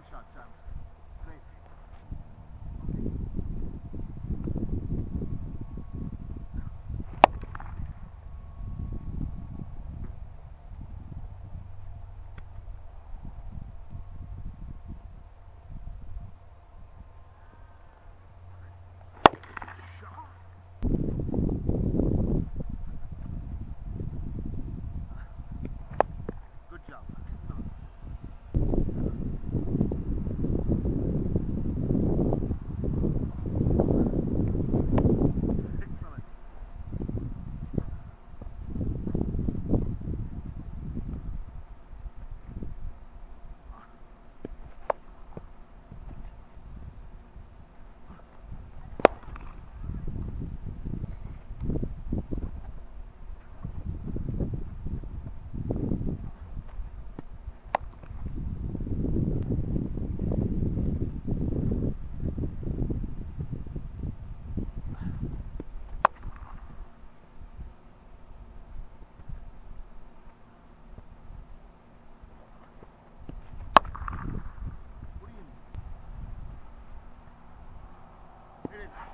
one shot, Hit it.